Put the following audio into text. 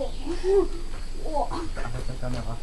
我我。打开干点啊